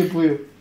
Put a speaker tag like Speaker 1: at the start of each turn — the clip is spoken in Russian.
Speaker 1: всі.